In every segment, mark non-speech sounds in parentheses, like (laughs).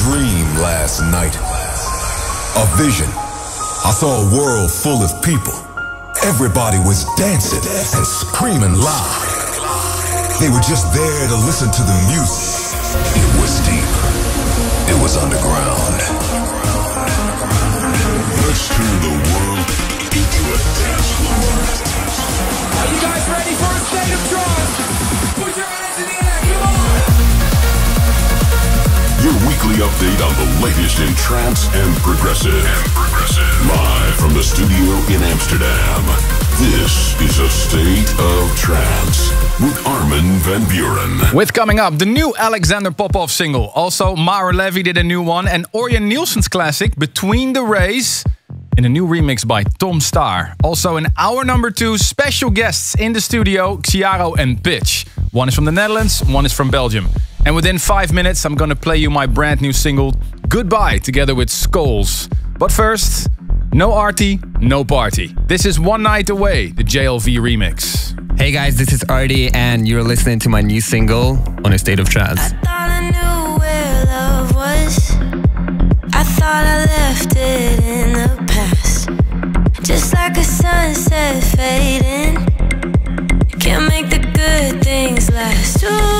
dream last night. A vision. I saw a world full of people. Everybody was dancing and screaming loud. They were just there to listen to the music. It was deep. It was underground. Let's turn the world into a dance floor. Are you guys ready for a state of trance? Weekly update on the latest in trance and progressive. And progressive. Live from the studio in Amsterdam. This is a state of trance with Armin van Buuren. With coming up, the new Alexander Popov single. Also, Maor Levi did a new one. And Orjan Nilsen's classic, Between the Rays, in a new remix by Tom Staar. Also, in hour number two, special guests in the studio, Xiaro and Pitch. One is from the Netherlands, one is from Belgium. And within five minutes, I'm gonna play you my brand new single, Goodbye, together with SKOLES. But first, no arty, no party. This is One Night Away, the JLV remix. Hey guys, this is ARTY, and you're listening to my new single on a state of trance. I thought I knew where love was. I thought I left it in the past. Just like a sunset fading. Can't make the good things last. Ooh,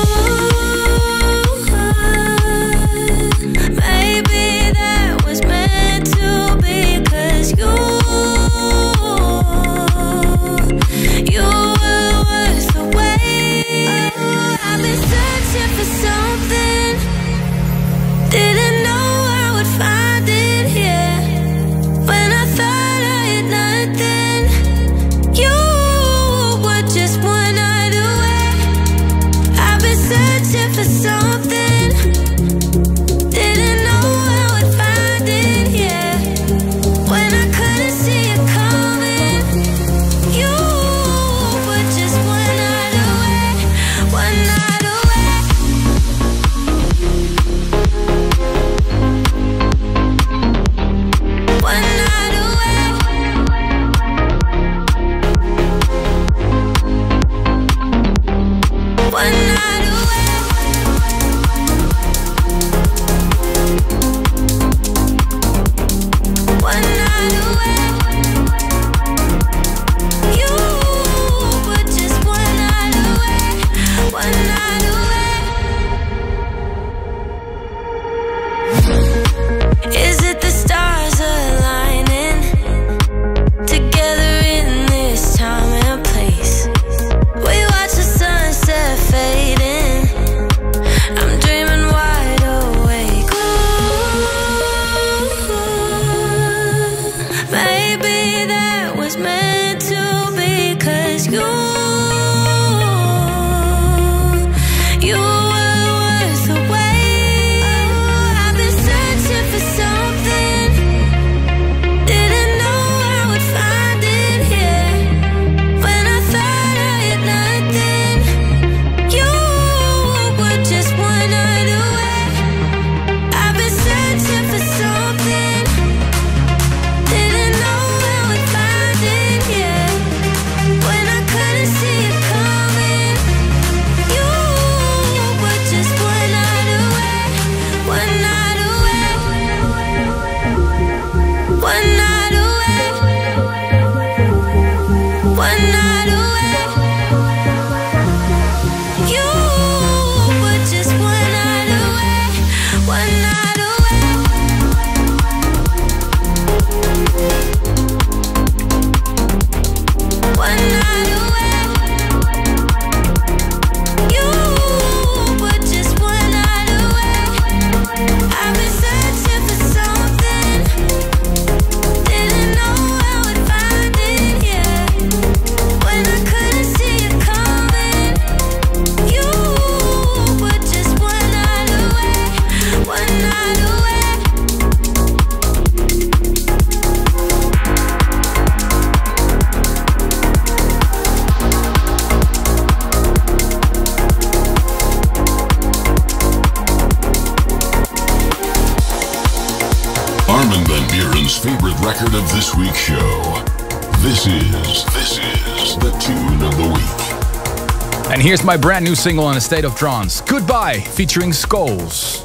here's my brand new single on a state of trance, Goodbye, featuring SKOLES.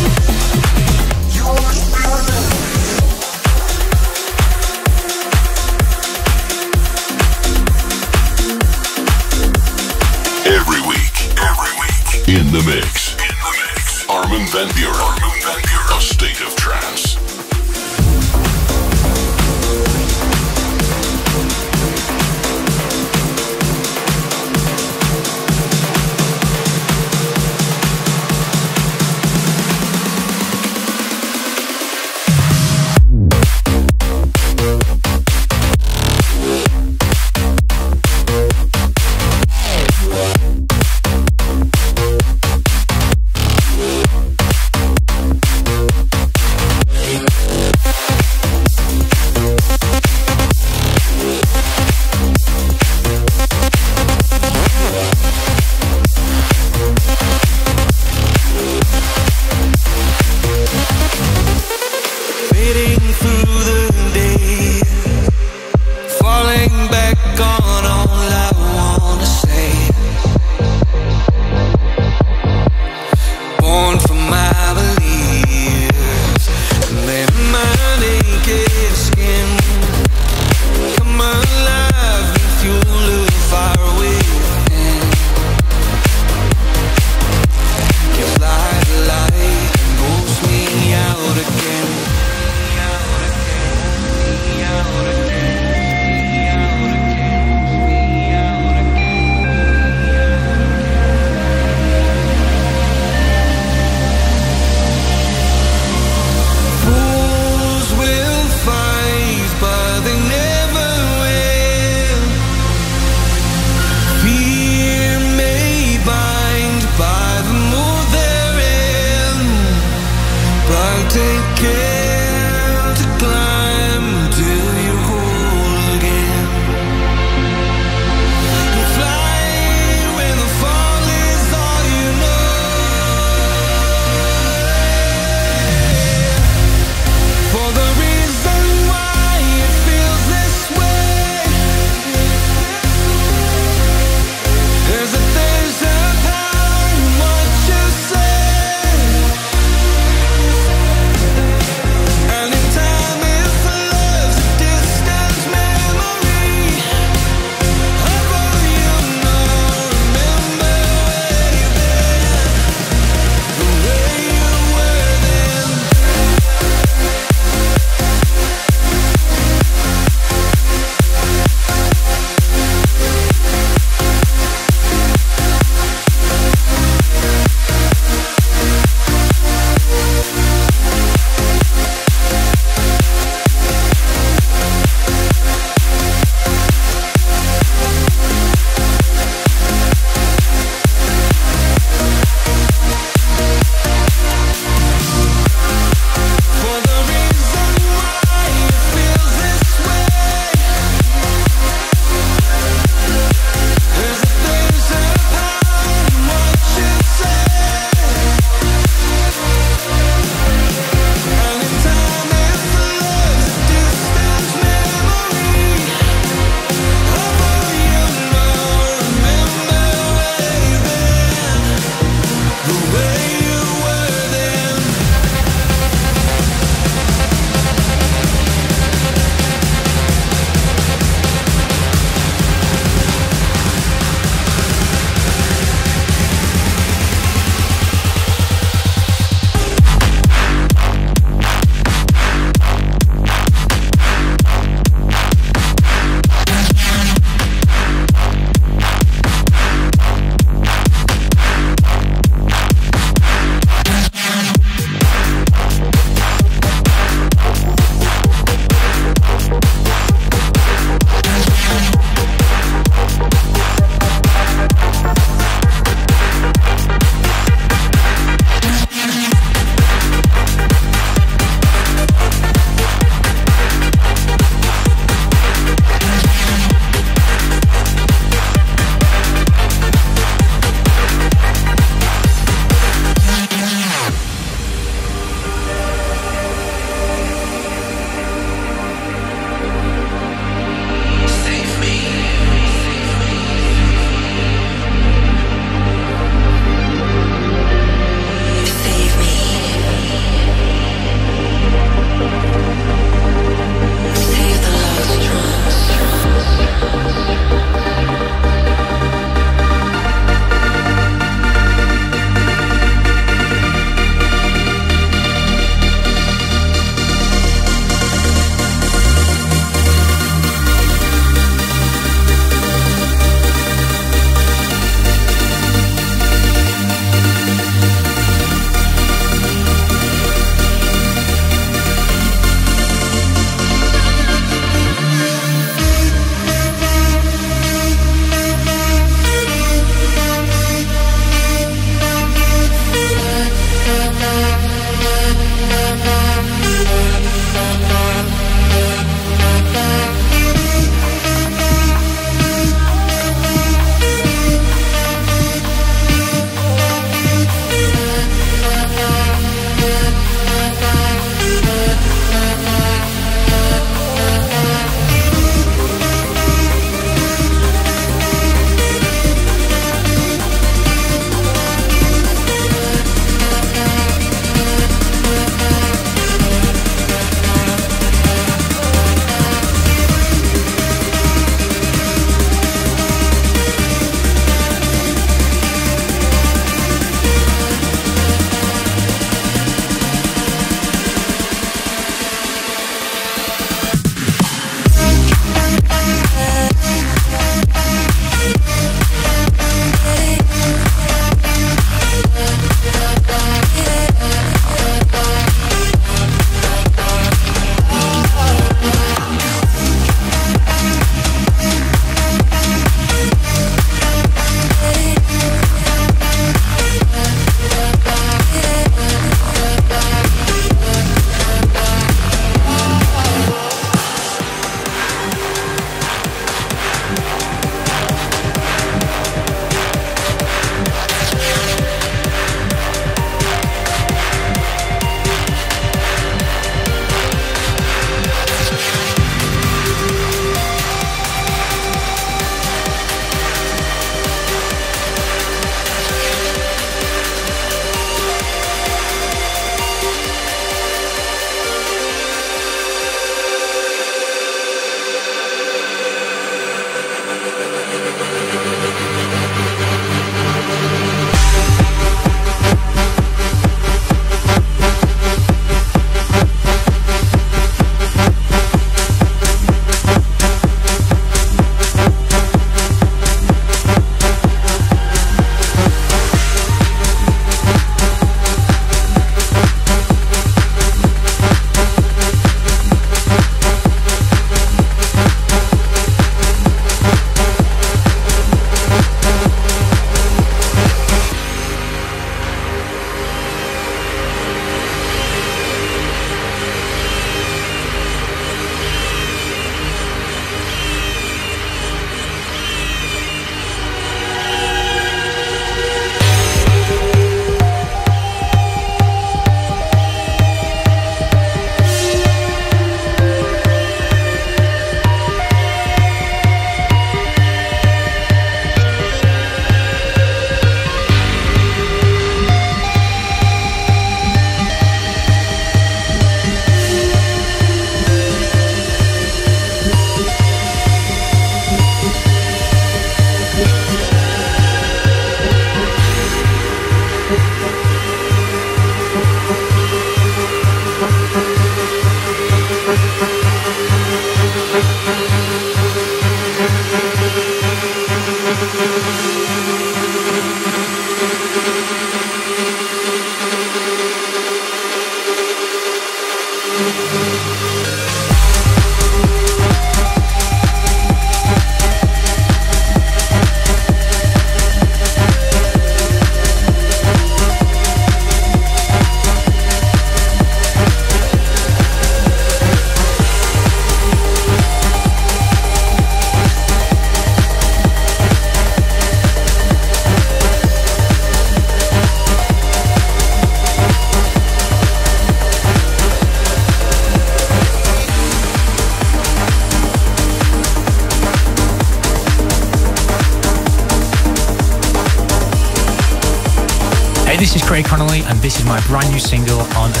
New single on A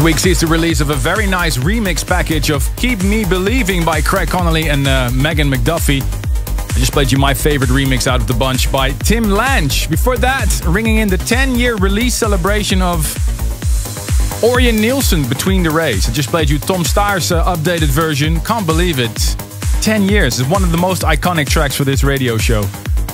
This week sees the release of a very nice remix package of Keep Me Believing by Craig Connelly and uh, Megan McDuffee. I just played you my favorite remix out of the bunch by Tim Lange. Before that, ringing in the 10 year release celebration of Orjan Nilsen Between the Rays. I just played you Tom Staar's uh, updated version. Can't believe it. 10 years. is one of the most iconic tracks for this radio show.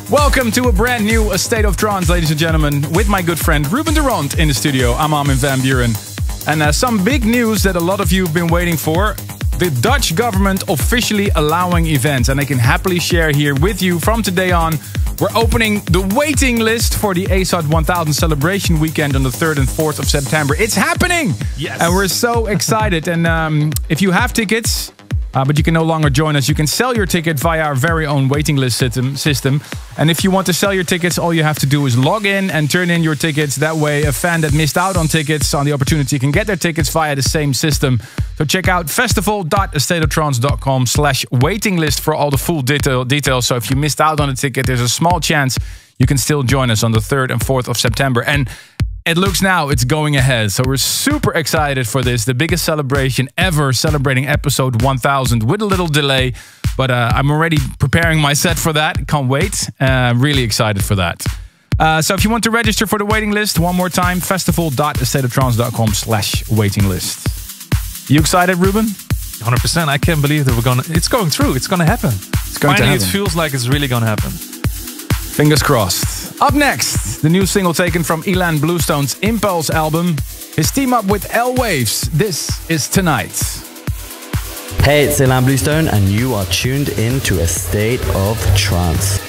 Welcome to a brand new A State of Trance, ladies and gentlemen, with my good friend Ruben de Ronde in the studio. I'm Armin van Buuren. And uh, some big news that a lot of you have been waiting for. The Dutch government officially allowing events, and I can happily share here with you from today on. We're opening the waiting list for the ASOT 1000 celebration weekend on the 3rd and 4th of September. It's happening! Yes. And we're so excited. And um, if you have tickets, uh, but you can no longer join us. You can sell your ticket via our very own waiting list system, system. And if you want to sell your tickets, all you have to do is log in and turn in your tickets. That way, a fan that missed out on tickets, on the opportunity, can get their tickets via the same system. So check out festival.astateoftrance.com slash waiting list for all the full detail, details. So if you missed out on a ticket, there's a small chance you can still join us on the 3rd and 4th of September. And it looks now it's going ahead. So we're super excited for this. The biggest celebration ever, celebrating episode 1000 with a little delay. But uh, I'm already preparing my set for that. Can't wait. Uh, really excited for that. Uh, so if you want to register for the waiting list, one more time, festival.astateoftrance.com slash waiting list. You excited, Ruben? 100%. I can't believe that we're gonna. It's going through. It's gonna happen. It's going Finally, to happen. it feels like it's really gonna happen. Fingers crossed. Up next, the new single taken from Ilan Bluestone's Impulse album. His team up with EL Waves. This is Tonight. Hey, it's Ilan Bluestone, and you are tuned in to a state of trance.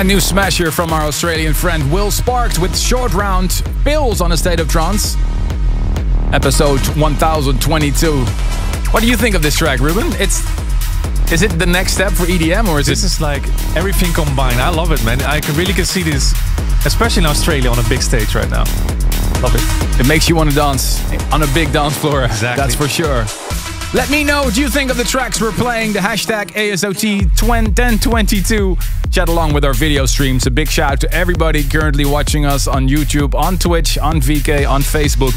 Brand new smasher from our Australian friend Will Sparks with ShortRound pills on a state of trance. Episode 1022. What do you think of this track, Ruben? It's is it the next step for EDM or is This it is like everything combined. I love it, man. I can really can see this, especially in Australia on a big stage right now. Love it. It makes you want to dance on a big dance floor. Exactly. That's for sure. Let me know what you think of the tracks we're playing. The hashtag ASOT1022. Chat along with our video streams. A big shout out to everybody currently watching us on YouTube, on Twitch, on VK, on Facebook.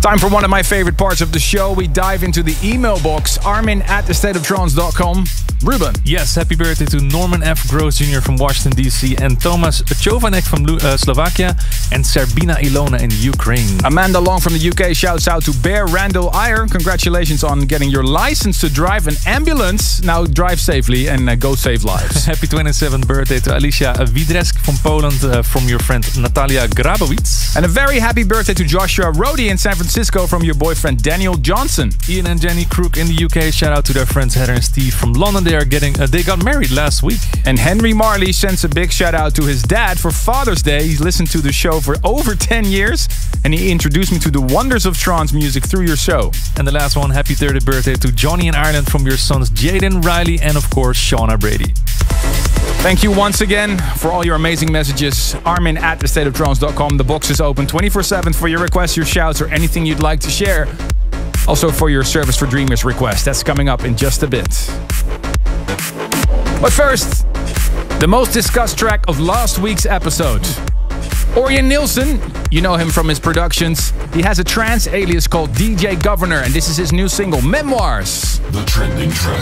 Time for one of my favorite parts of the show. We dive into the email box. Armin at thestateoftrance.com. Ruben. Yes, happy birthday to Norman F. Gross Jr. from Washington, D.C. and Thomas Chovanek from uh, Slovakia and Serbina Ilona in Ukraine. Amanda Long from the UK shouts out to Bear Randall Iyer. Congratulations on getting your license to drive an ambulance. Now drive safely and uh, go save lives. (laughs) Happy 27th birthday to Alicia Widresk from Poland uh, from your friend Natalia Grabowicz. and a very happy birthday to Joshua Rody in San Francisco from your boyfriend Daniel Johnson. Ian and Jenny Crook in the UK. Shout out to their friends Heather and Steve from London. They are getting uh, they got married last week. And Henry Marley sends a big shout out to his dad for Father's Day. He's listened to the show for over (laughs) 10 years and he introduced me to the wonders of trance music through your show. And the last one, happy 30th birthday to Johnny in Ireland from your sons Jaden, Riley, and of course Shauna Brady. Thank you once again for all your amazing messages. Armin at thestateoftrance.com. The box is open 24 7 for your requests, your shouts, or anything you'd like to share. Also for your Service for Dreamers request. That's coming up in just a bit. But first, the most discussed track of last week's episode. Orjan Nilsen, you know him from his productions. He has a trance alias called DJ Governor, and this is his new single, Memoirs. The trending track.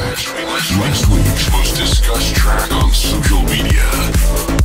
Last week's most discussed track on social media.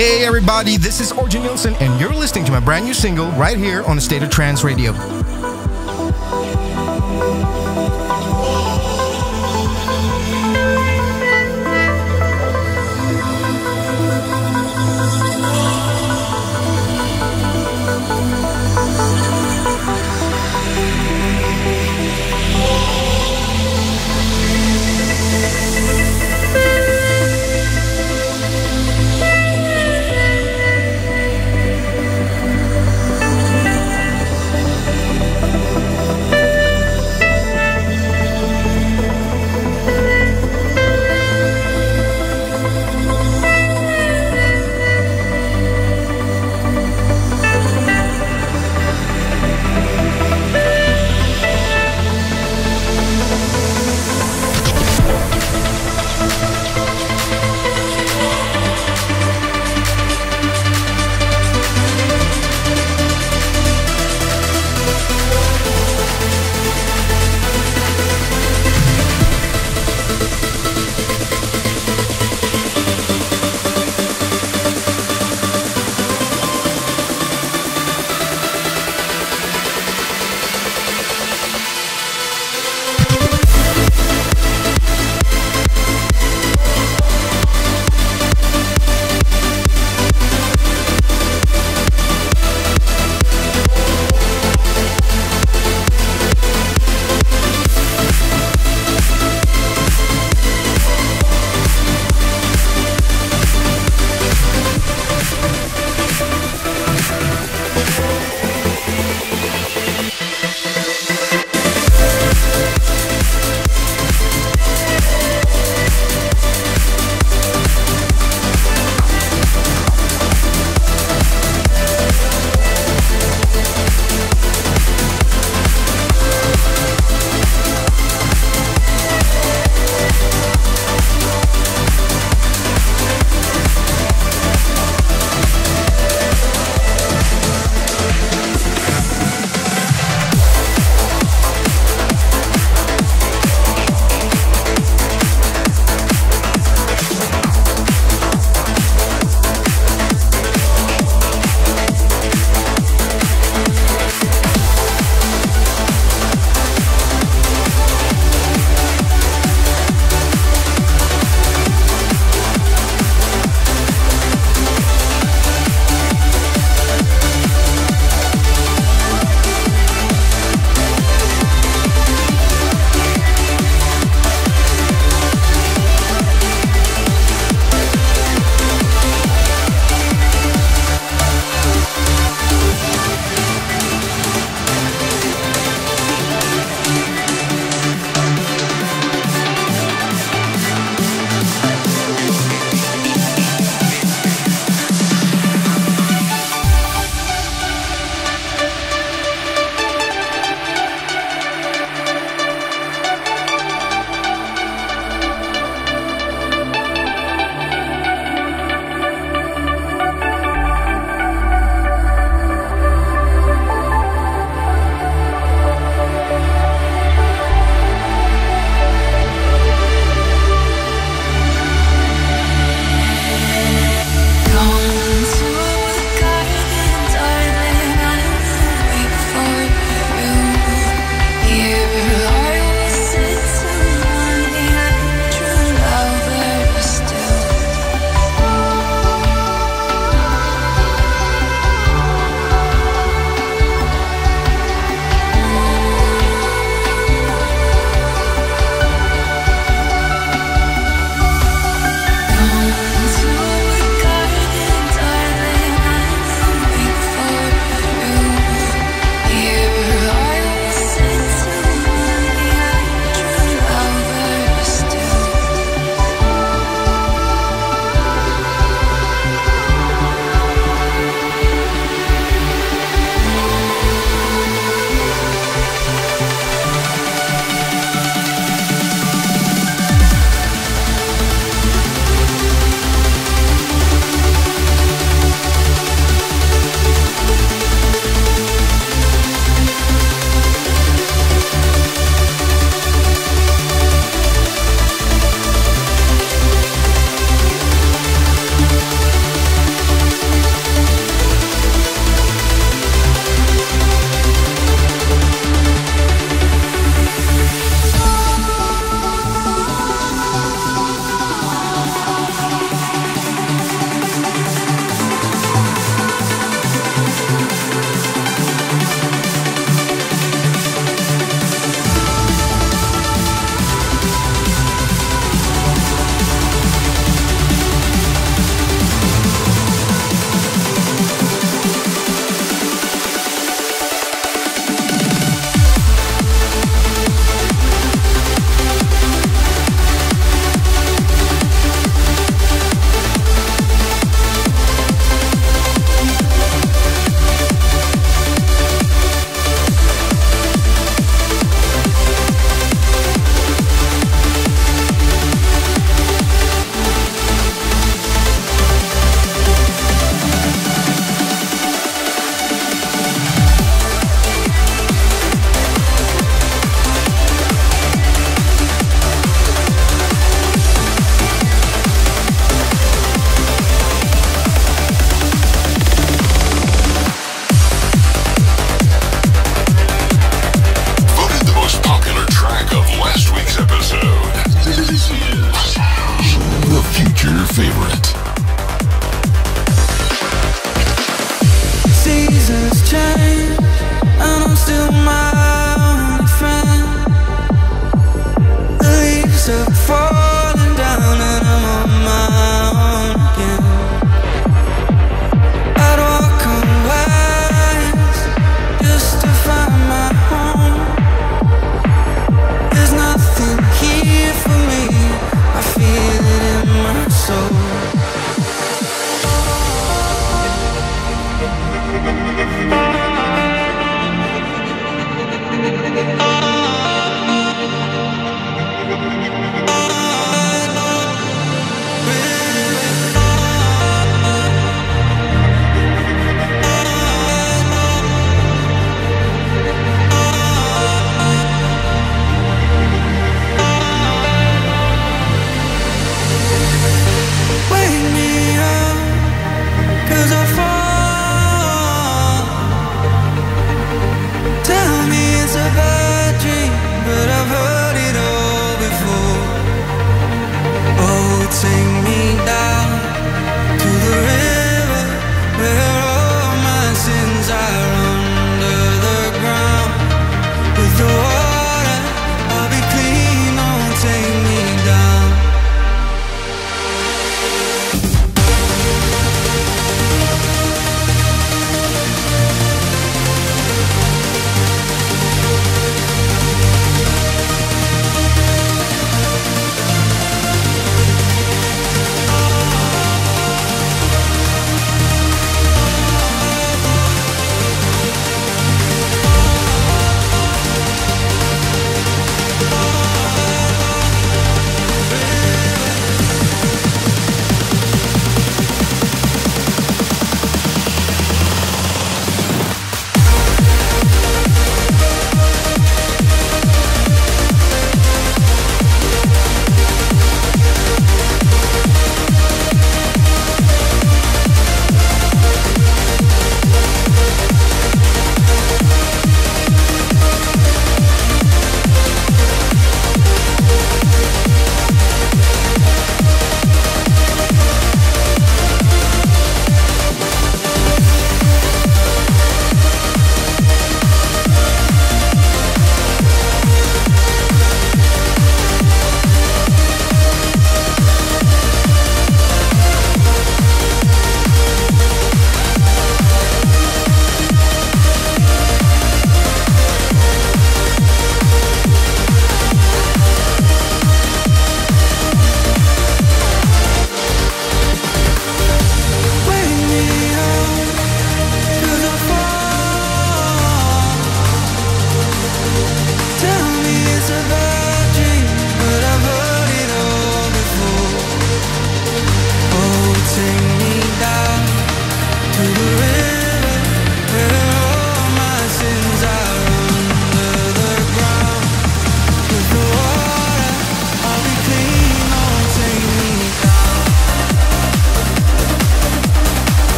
Hey everybody, this is Orjan Nilsen and you're listening to my brand new single right here on the State of Trance Radio.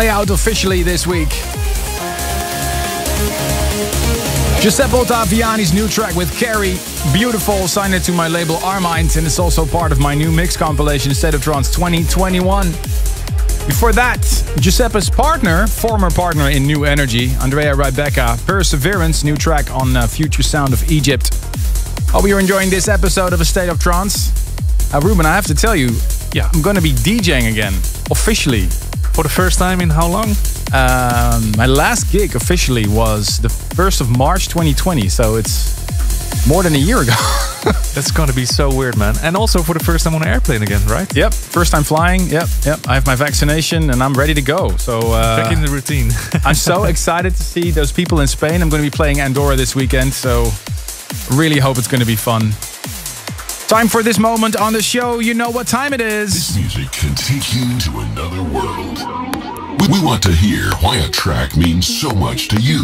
Finally out officially this week. Giuseppe Ottaviani's new track with Carrie, Beautiful, signed it to my label Armind, and it's also part of my new mix compilation, State of Trance 2021. Before that, Giuseppe's partner, former partner in New Energy, Andrea Rebecca, Perseverance, new track on uh, Future Sound of Egypt. Hope you're enjoying this episode of A State of Trance. Uh, Ruben, I have to tell you, yeah, I'm going to be DJing again, officially. For the first time in how long? Um, my last gig officially was the 1st of March 2020, so it's more than a year ago. (laughs) That's gonna be so weird, man. And also for the first time on an airplane again, right? Yep, first time flying. Yep, yep. I have my vaccination and I'm ready to go. So uh, Back in the routine. (laughs) I'm so excited to see those people in Spain. I'm going to be playing Andorra this weekend, so really hope it's going to be fun. Time for this moment on the show. You know what time it is. This music can take you to another world. We, we want to hear why a track means so much to you.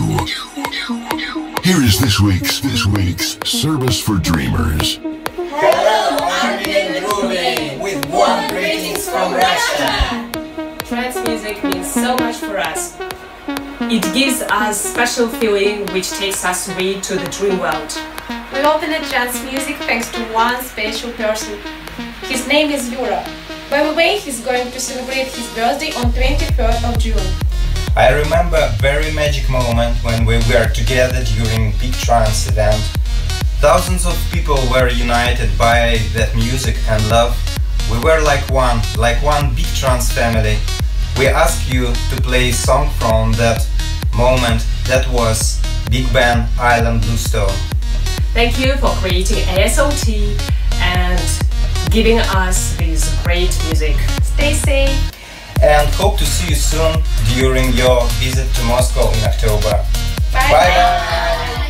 Here is this week's this week's service for dreamers. Hello, I'm Lynn Ruben with warm greetings from Russia. Trance music means so much for us. It gives us special feeling which takes us way to the dream world. We open the trance music thanks to one special person. His name is Yura. By the way, he's going to celebrate his birthday on 23rd of June. I remember a very magic moment when we were together during big trance event. Thousands of people were united by that music and love. We were like one, like one big trance family. We ask you to play a song from that moment that was Big Ben Ilan Bluestone. Thank you for creating ASOT and giving us this great music. Stay safe. And hope to see you soon during your visit to Moscow in October. Bye bye.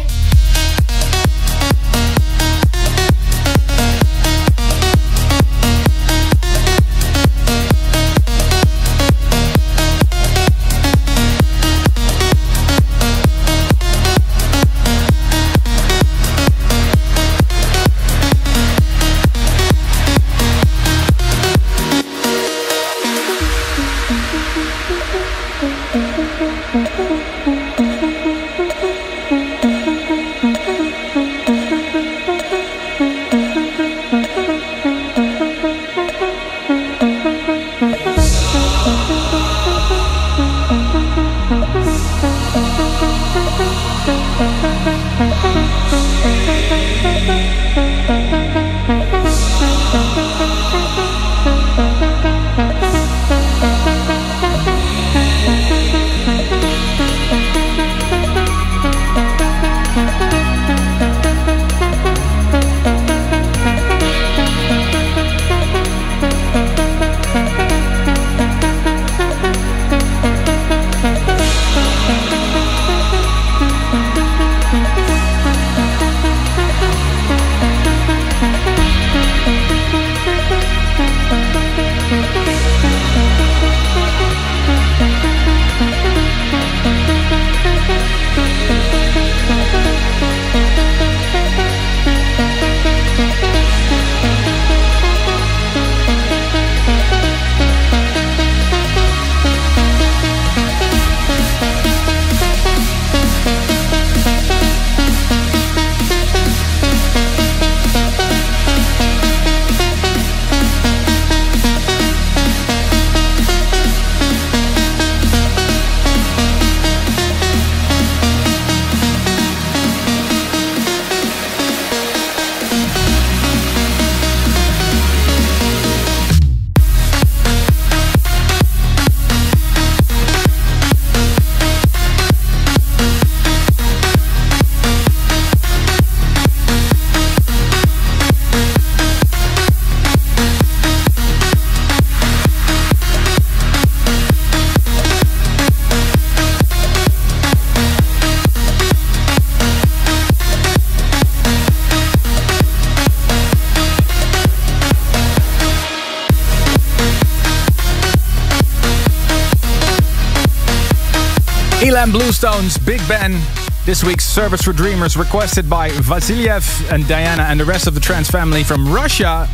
Ilan Bluestone's, Big Ben. This week's Service for Dreamers requested by Vasiliev and Diana and the rest of the trans family from Russia.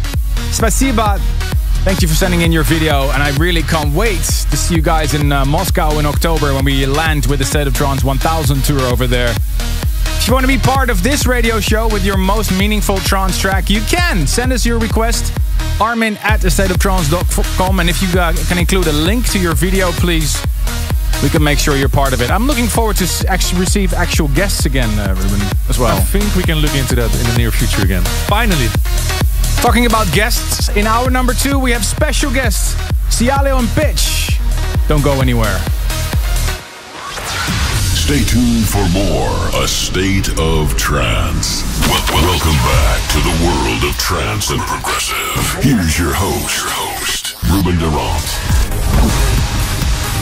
Spasiba Thank you for sending in your video, and I really can't wait to see you guys in uh, Moscow in October when we land with the State of Trance 1000 tour over there. If you want to be part of this radio show with your most meaningful trance track, you can. Send us your request, armin at thestateoftrance.com, and if you uh, can include a link to your video, please, we can make sure you're part of it. I'm looking forward to actually receive actual guests again, uh, Ruben, as well. I think we can look into that in the near future again. Finally. Talking about guests, in hour number two, we have special guests, Cialo and Pitch. Don't go anywhere. Stay tuned for more A State of Trance. Wel- welcome back to the world of trance and progressive. Here's your host, your host, Ruben de Ronde.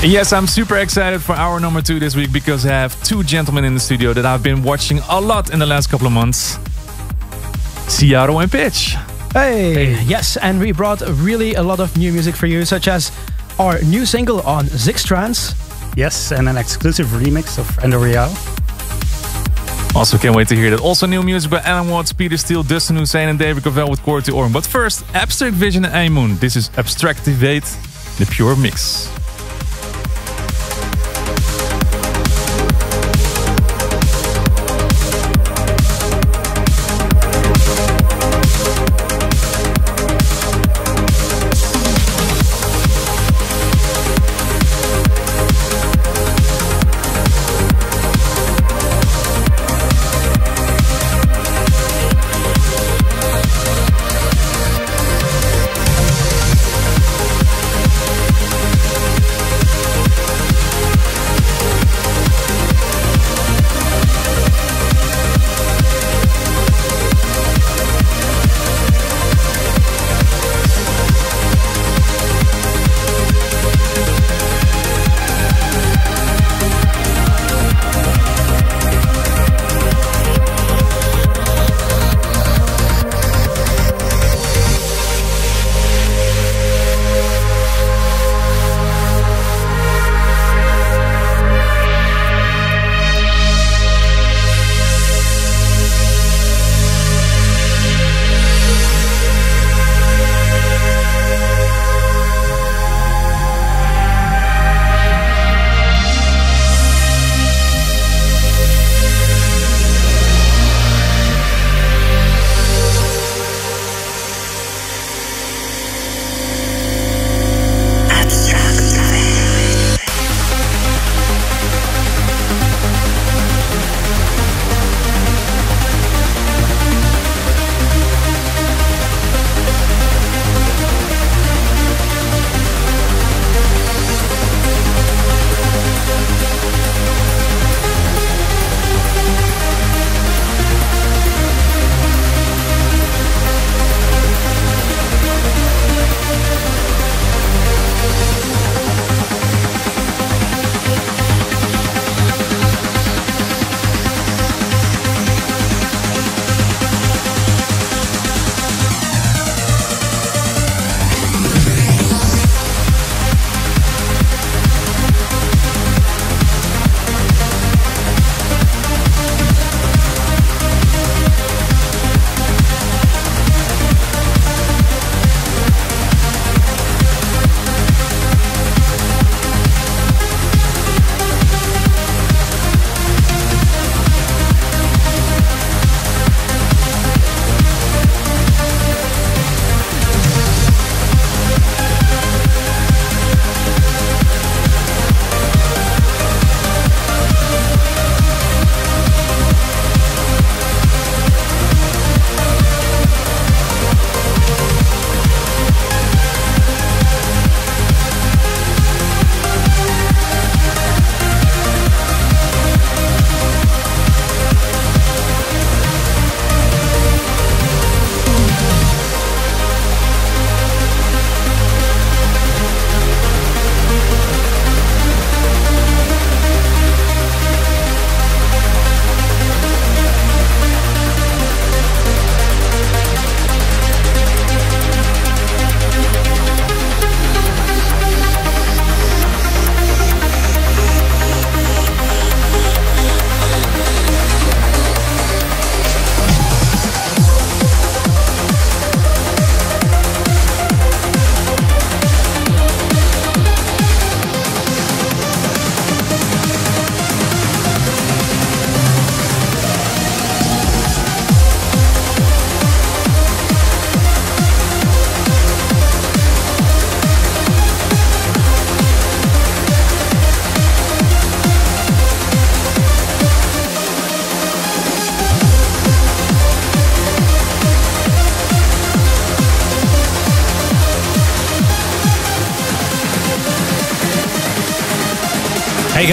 Yes, I'm super excited for hour number two this week because I have two gentlemen in the studio that I've been watching a lot in the last couple of months. Ciaro and Pitch. Hey. hey. Yes, and we brought really a lot of new music for you, such as our new single on Zix Trance. Yes, and an exclusive remix of Endo Real. Also, can't wait to hear that. Also, new music by Allen Watts, Peter Steele, Dustin Husain, and David Covell with Quarry Orm. But first, Abstract Vision and Amun. This is Abstractivate, the pure mix.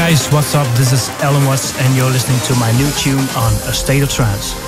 Guys, what's up? This is Allen Watts, and you're listening to my new tune on A State of Trance.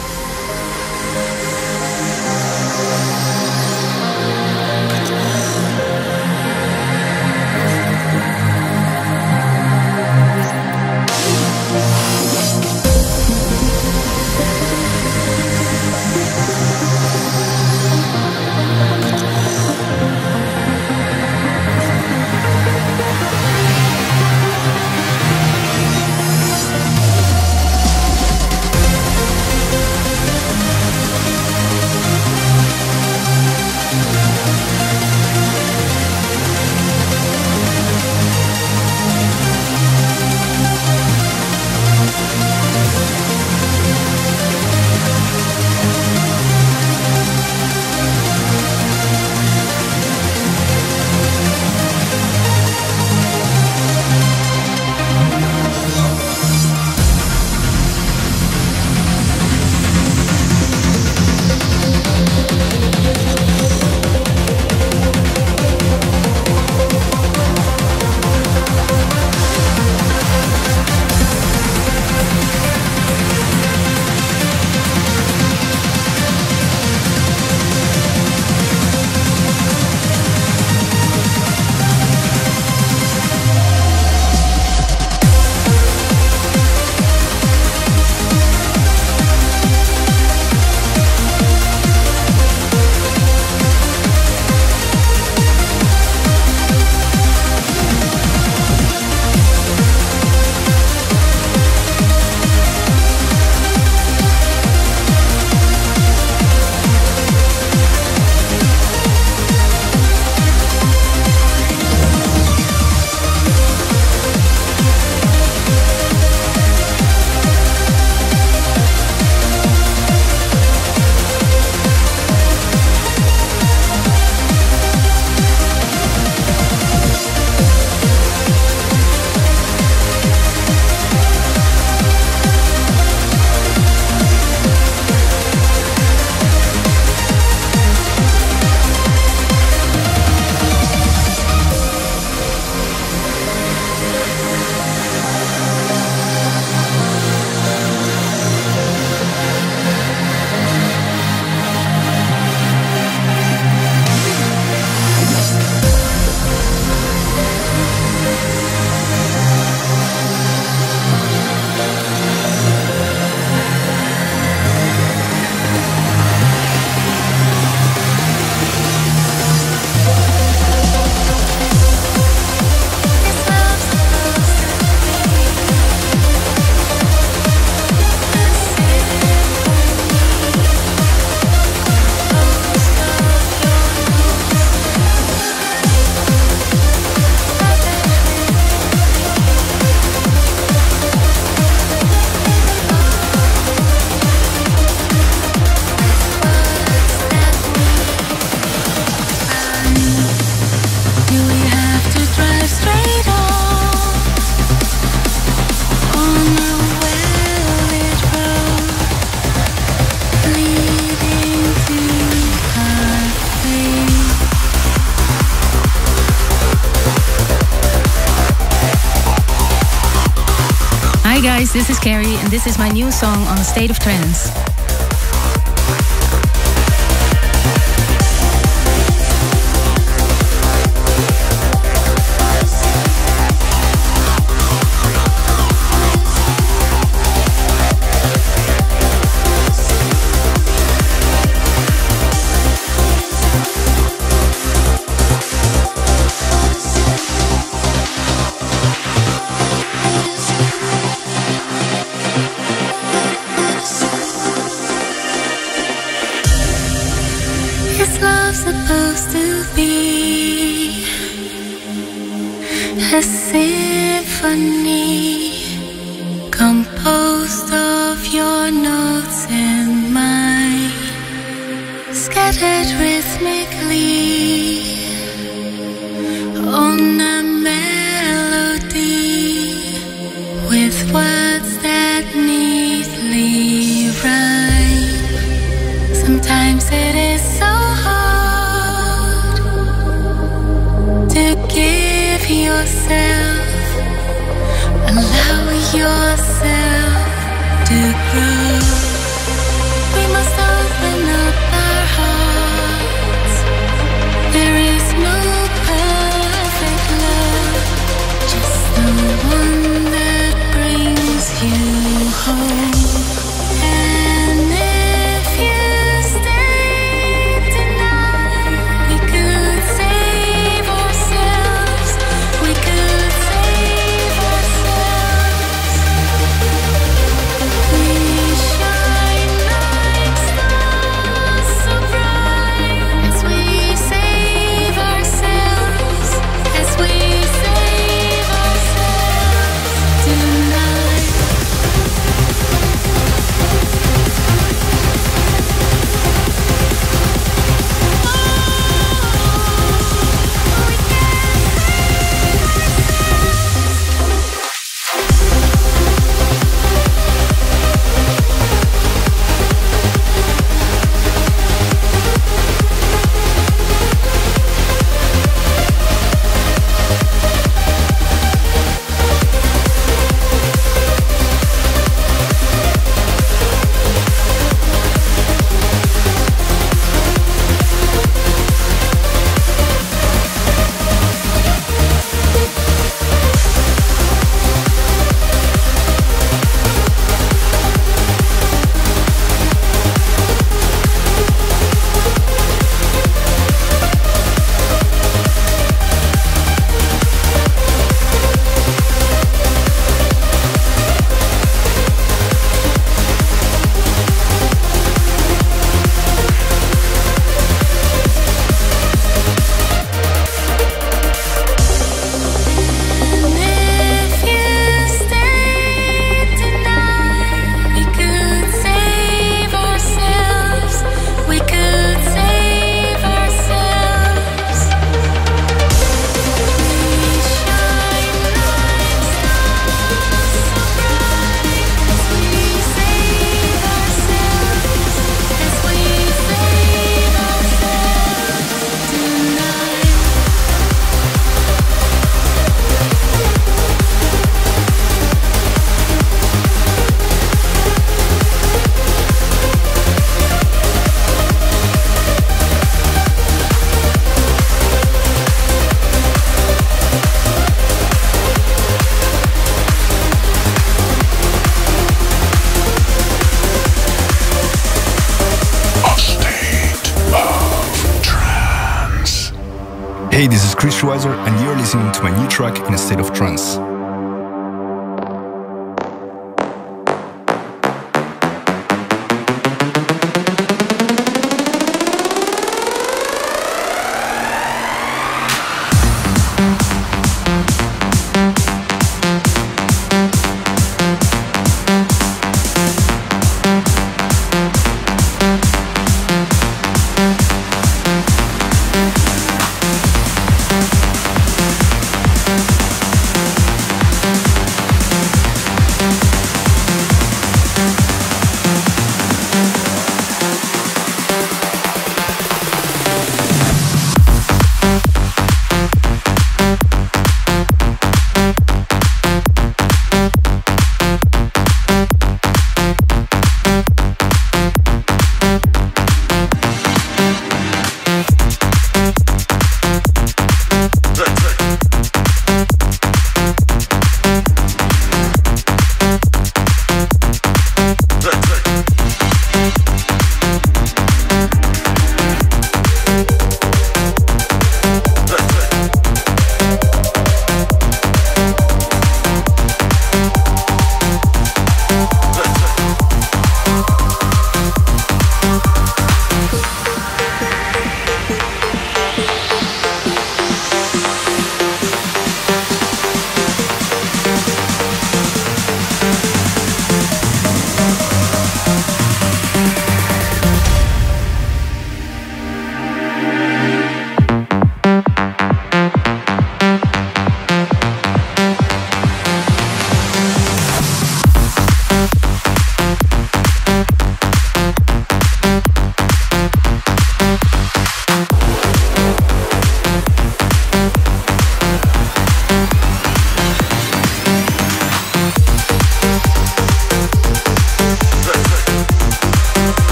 This is Carrie and this is my new song on State of Trance.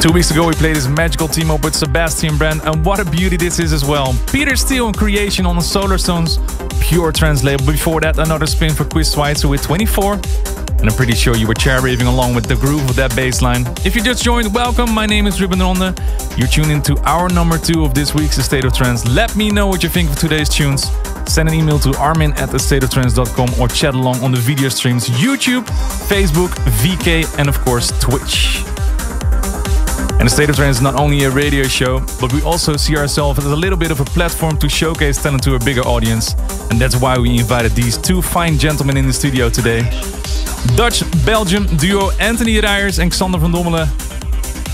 Two weeks ago, we played this magical team up with Sebastian Brandt, and what a beauty this is as well. Peter Steele and Creation on the Solarstone's Pure Trance label. Before that, another spin for Chris Schweizer with 24. And I'm pretty sure you were chair raving along with the groove of that bass line. If you just joined, welcome. My name is Ruben Ronde. You're tuned into our number two of this week's State of Trance. Let me know what you think of today's tunes. Send an email to armin at thestateoftrance.com or chat along on the video streams YouTube, Facebook, VK, and of course Twitch. And the State of Trance is not only a radio show, but we also see ourselves as a little bit of a platform to showcase talent to a bigger audience. And that's why we invited these two fine gentlemen in the studio today. Dutch Belgium duo Anthony Ryers and Xander van Dommelen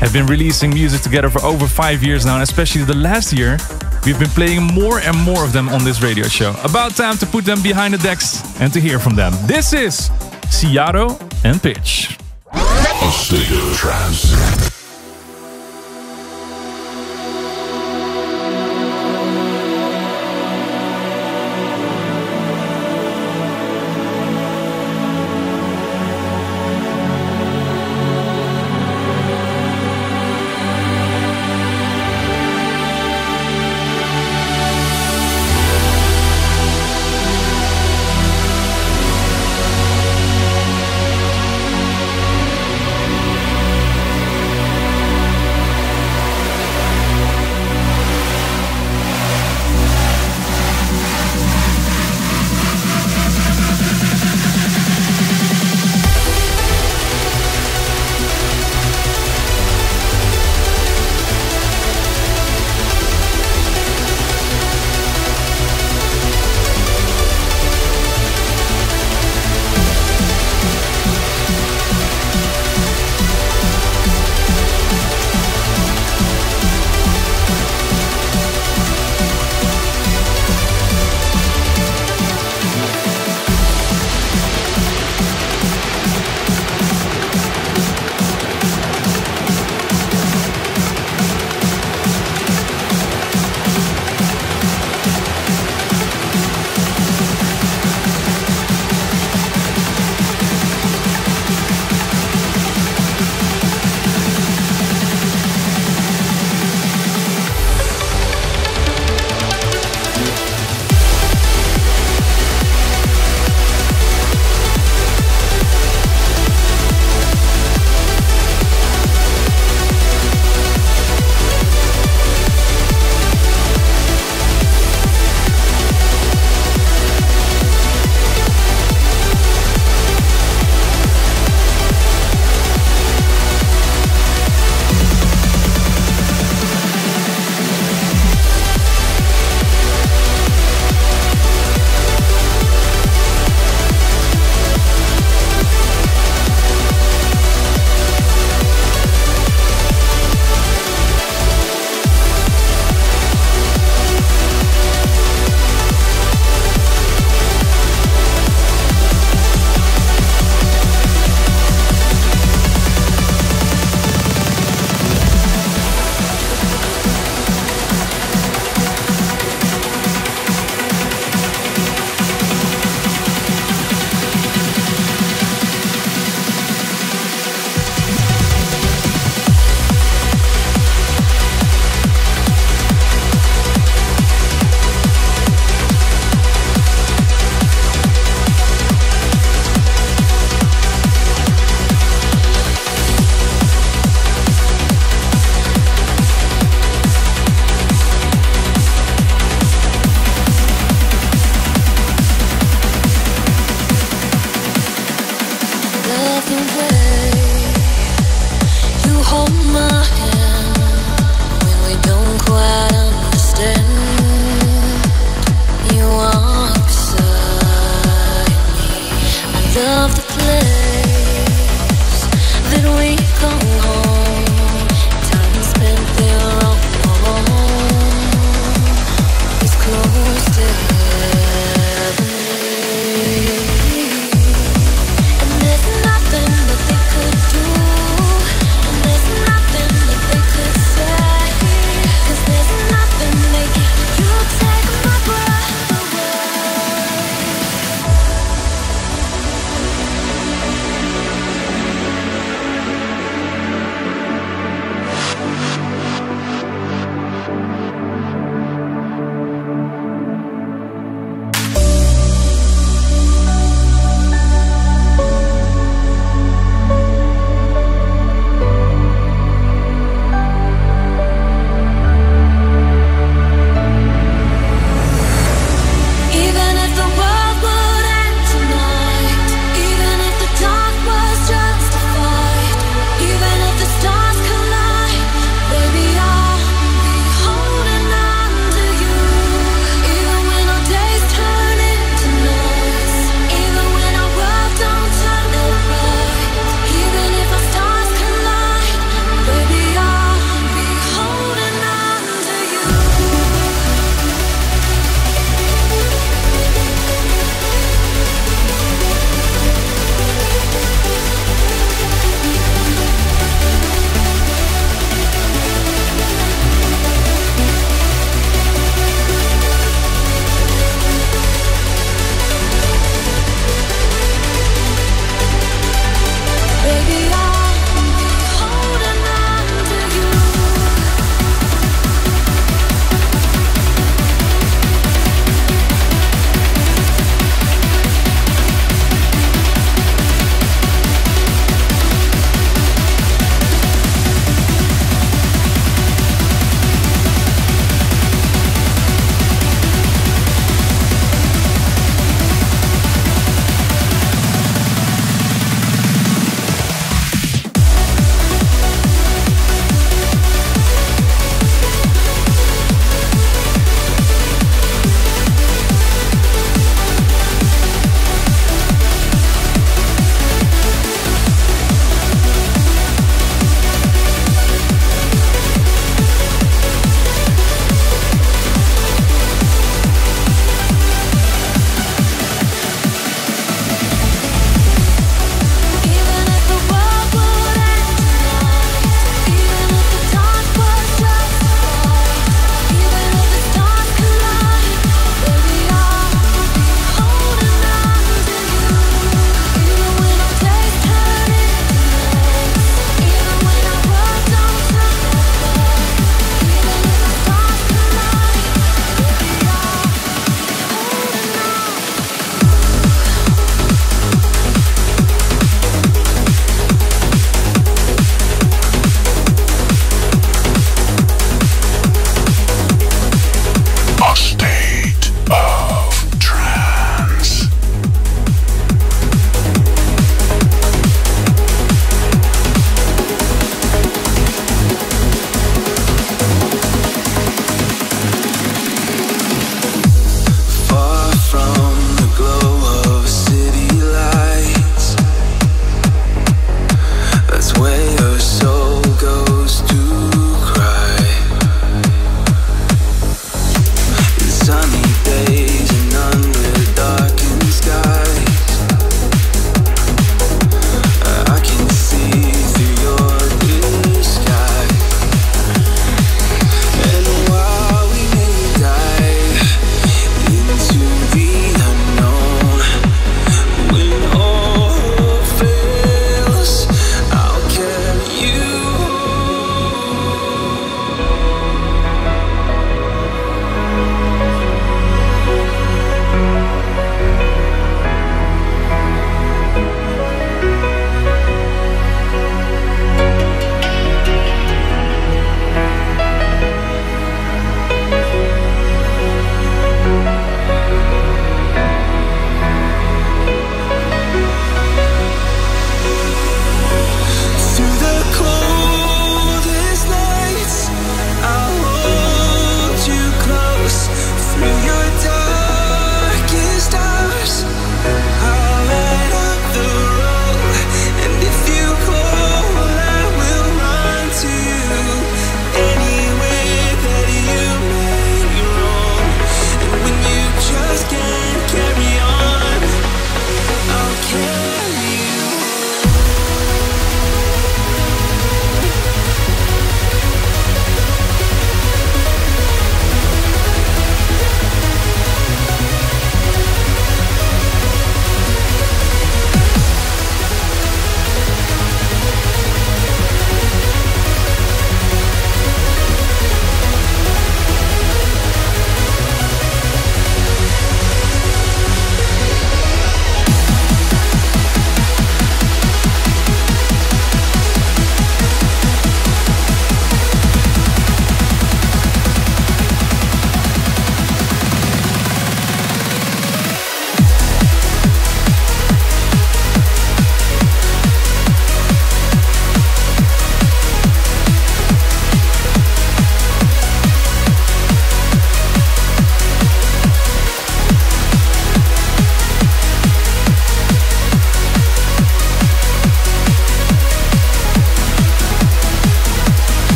have been releasing music together for over five years now, and especially the last year, we've been playing more and more of them on this radio show. About time to put them behind the decks and to hear from them. This is Ciaro and Pitch.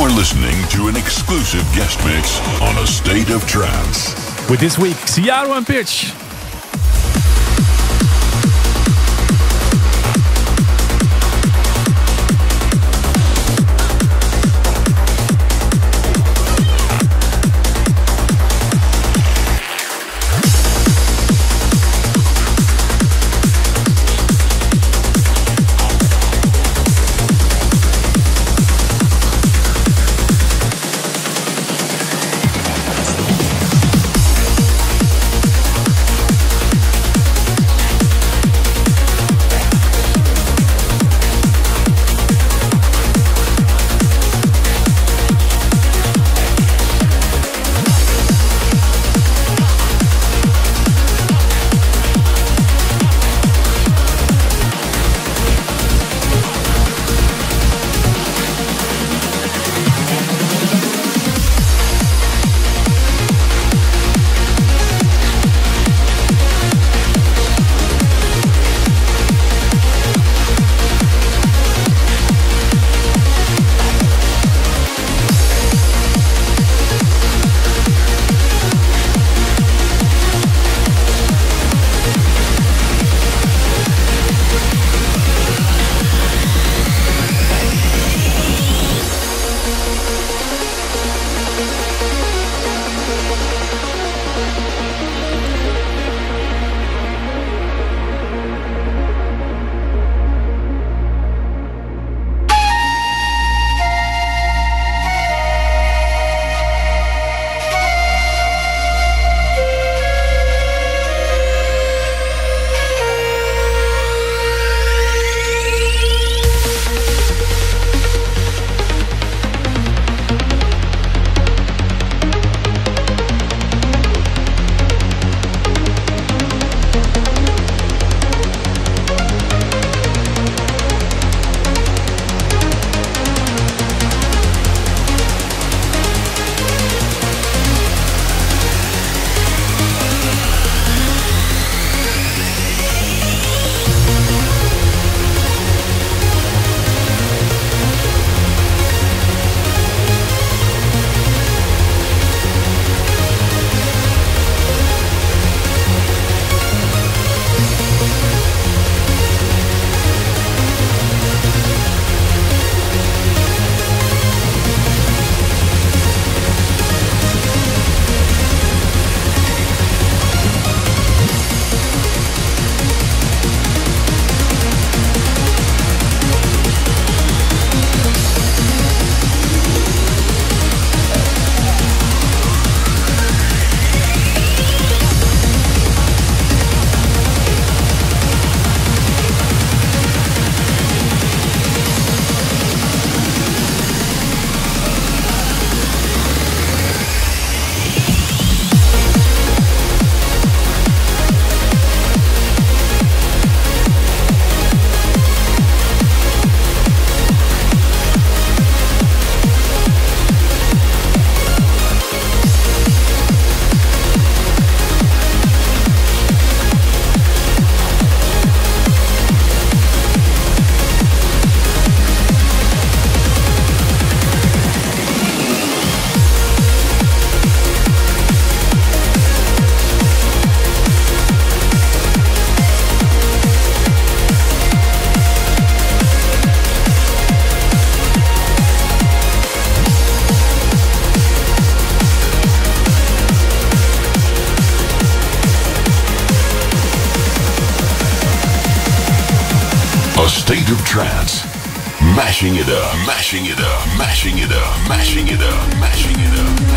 Are listening to an exclusive guest mix on A State of Trance. With this week, Ciaro and Pitch. Mashing it up, mashing it up, mashing it up, mashing it up, mashing it up,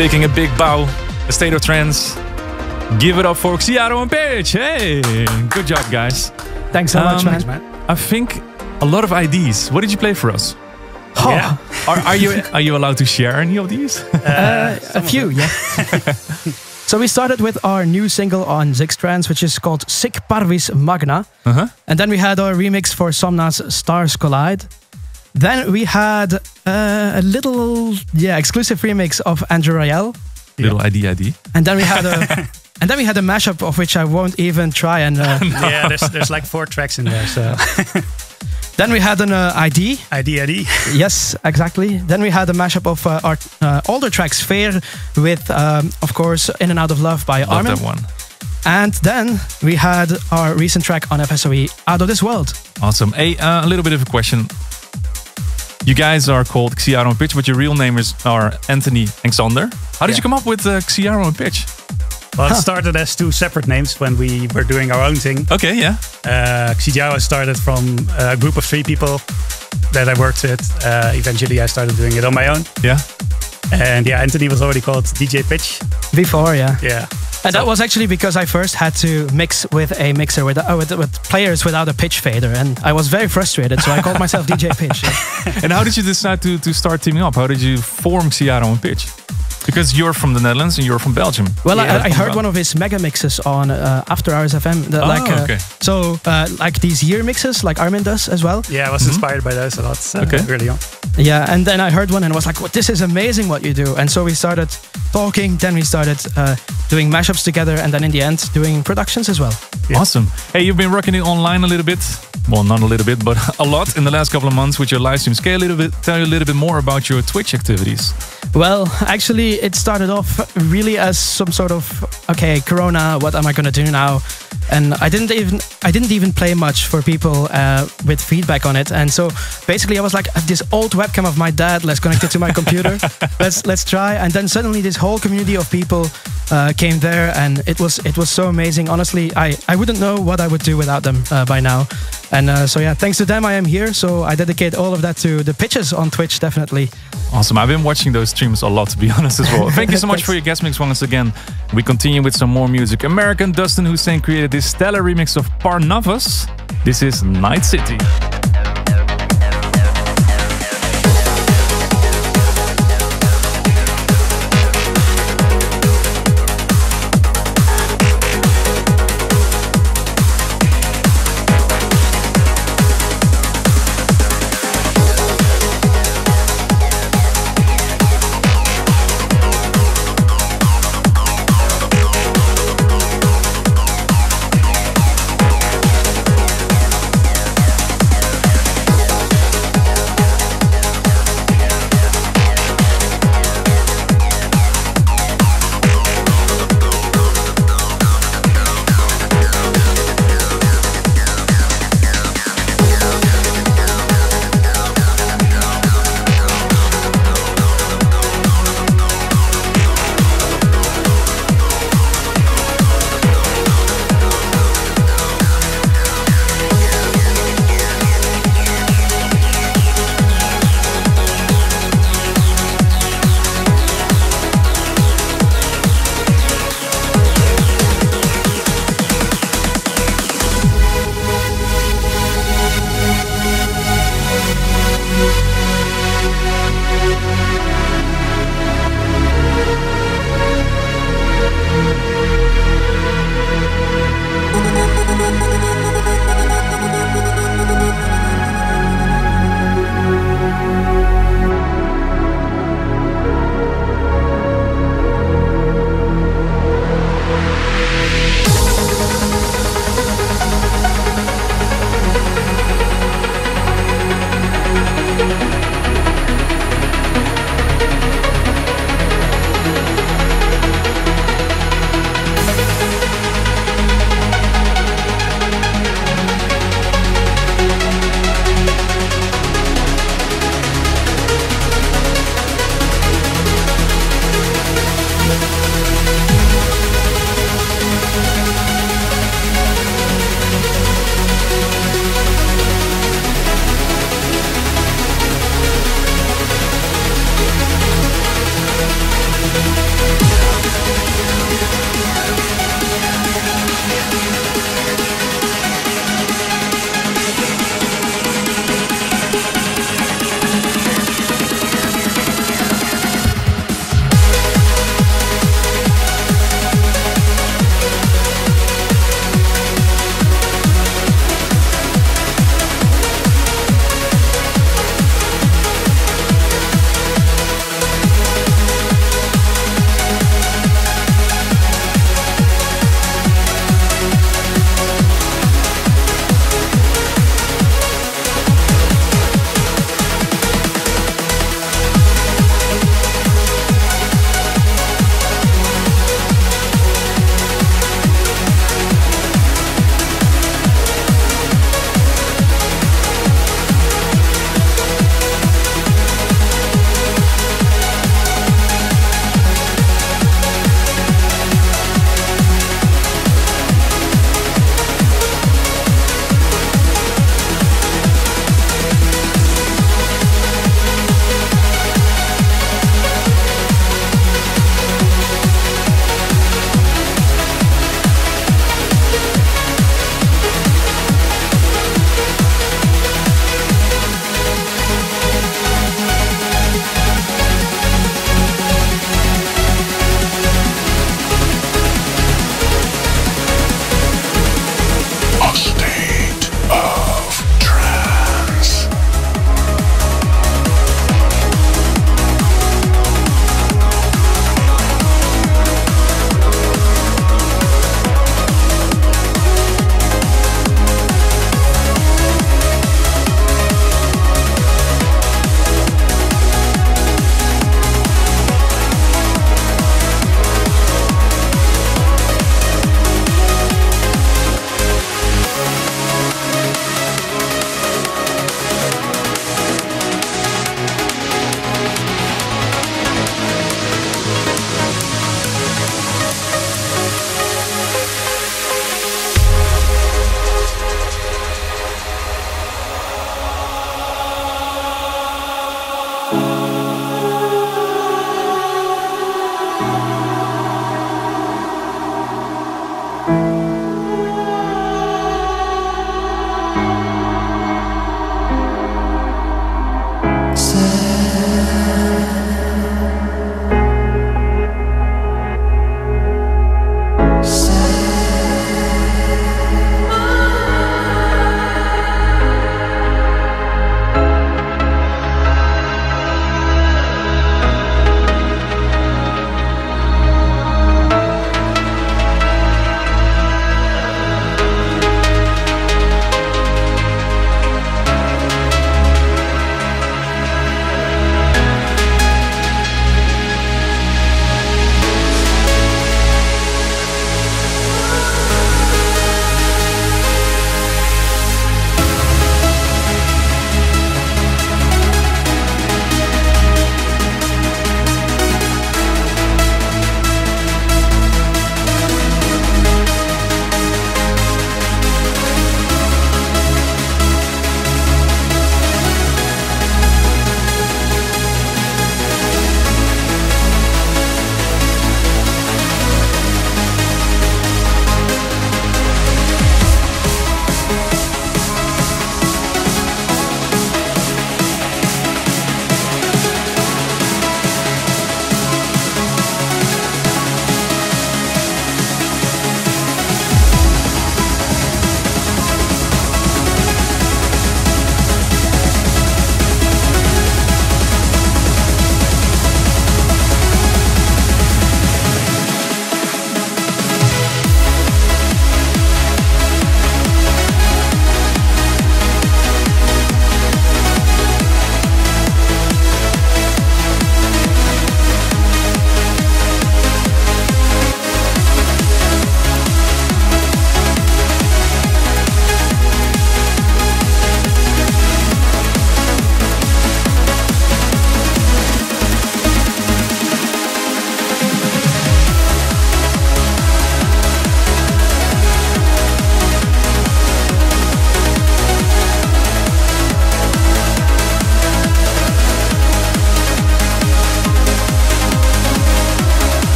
taking a big bow. A state of trance. Give it up for Xiaro and Paige. Hey, good job, guys. Thanks so much, Um, man. Thanks, man. I think a lot of IDs. What did you play for us? Oh, Yeah. Are, are you (laughs) are you allowed to share any of these? Uh, a few, yeah. (laughs) so we started with our new single on Zix Trans, which is called Sic Parvis Magna. Uh-huh. And then we had our remix for Somna's Stars Collide. Then we had uh, a little, yeah, exclusive remix of Andrew Rayel. Little ID ID. And then we had a, (laughs) and then we had a mashup of which I won't even try. And uh, (laughs) Yeah, there's there's like four tracks in there. So (laughs) then we had an uh, ID. ID ID. Yes, exactly. Then we had a mashup of uh, our uh, older tracks, Fair, with, um, of course, In and Out of Love by Love Armin. that one. And then we had our recent track on FSOE, Out of This World. Awesome. Hey, uh, a little bit of a question. You guys are called Xiaro and Pitch, but your real names are Anthony and Xander. How did Yeah. you come up with uh, Xiaro and Pitch? Well, it started as two separate names when we were doing our own thing. Okay, yeah. Uh, Xiaro started from a group of three people that I worked with. Uh, eventually, I started doing it on my own. Yeah. And yeah, Anthony was already called DJ Pitch. Before, yeah. Yeah. And that was actually because I first had to mix with a mixer with, uh, with, with players without a pitch fader. And I was very frustrated, so I called myself DJ Pitch. (laughs) And how did you decide to, to start teaming up? How did you form Xiaro and Pitch? Because you're from the Netherlands and you're from Belgium. Well, Yeah. I, I heard one of his mega mixes on uh, After Hours FM. that, Oh, like, uh, okay. So, uh, like these year mixes, like Armin does as well. Yeah, I was inspired by those a lot uh, Okay. early on. Yeah, and then I heard one and was like, well, this is amazing what you do. And so we started talking, then we started uh, doing mashups together, and then in the end, doing productions as well. Awesome. Hey, you've been rocking it online a little bit. Well, not a little bit, but (laughs) a lot in the last couple of months with your live streams. Can you a little bit, tell you a little bit more about your Twitch activities? Well, actually, it started off really as some sort of okay, Corona. What am I gonna do now? And I didn't even I didn't even play much for people uh, with feedback on it. And so basically, I was like, this old webcam of my dad. Let's connect it to my computer. (laughs) let's let's try. And then suddenly, this whole community of people uh, came there, and it was it was so amazing. Honestly, I I wouldn't know what I would do without them uh, by now. And uh, so yeah, thanks to them, I am here. So I dedicate all of that to the pitches on Twitch, definitely. Awesome. I've been watching those streams a lot, to be (laughs) honest, as well. Thank you so much for your guest mix once again. We continue with some more music. American Dustin Husain created this stellar remix of Parnavas. This is Night City.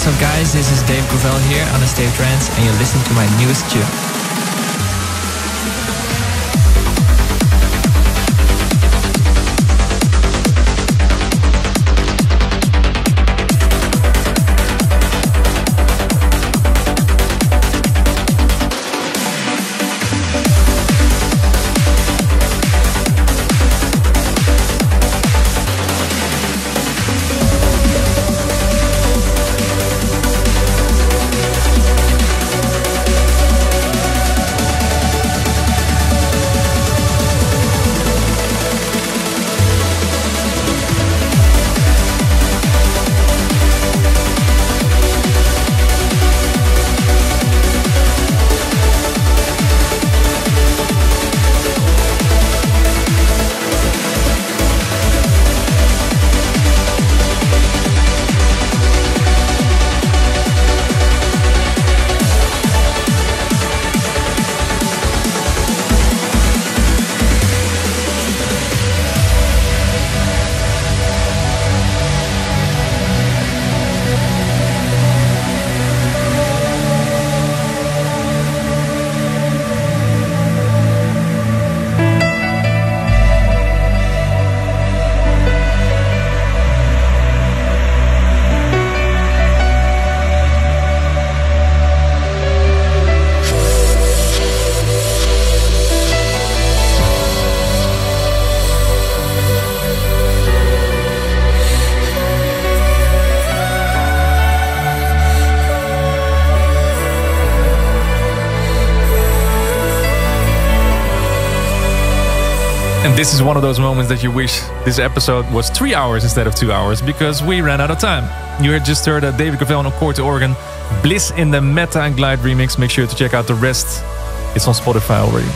What's up, guys? This is Dave Gravell here on the of Trance, and you're listening to my newest tune. And this is one of those moments that you wish this episode was three hours instead of two hours because we ran out of time. You had just heard uh, David Gravell on Accord to Organ, Bliss in the Metta and Glyde remix. Make sure to check out the rest. It's on Spotify already.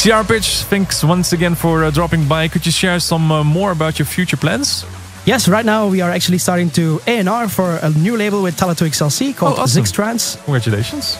CR Pitch, thanks once again for uh, dropping by. Could you share some uh, more about your future plans? Yes, right now we are actually starting to A&R for a new label with Talla 2XLC called Oh, awesome. Zix Trance. Congratulations.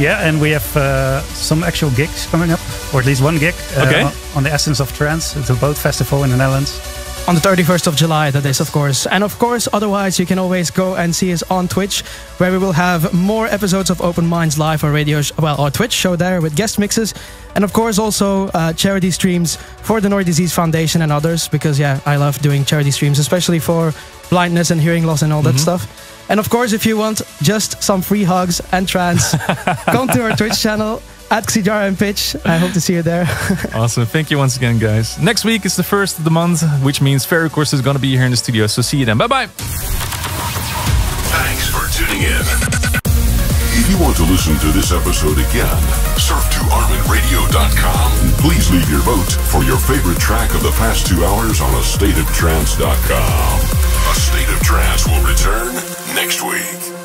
Yeah, and we have uh, some actual gigs coming up, or at least one gig uh, Okay. on- the Essence of Trance. It's a boat festival in the Netherlands. On the 31st of July, that is, of course. And of course, otherwise, you can always go and see us on Twitch, where we will have more episodes of Open Minds live or radio, well, our Twitch show there with guest mixes. And of course, also uh, charity streams for the Norrie Disease Foundation and others, because, yeah, I love doing charity streams, especially for blindness and hearing loss and all that stuff. And of course, if you want just some free hugs and trance, (laughs) come to our Twitch channel at Xiaro and Pitch. I hope to see you there. (laughs) Awesome. Thank you once again, guys. Next week is the first of the month, which means Ferry Corsten is going to be here in the studio. So see you then. Bye bye. Thanks for tuning in. If you want to listen to this episode again, surf to ArminRadio.com and please leave your vote for your favorite track of the past two hours on AstateofTrance.com next week.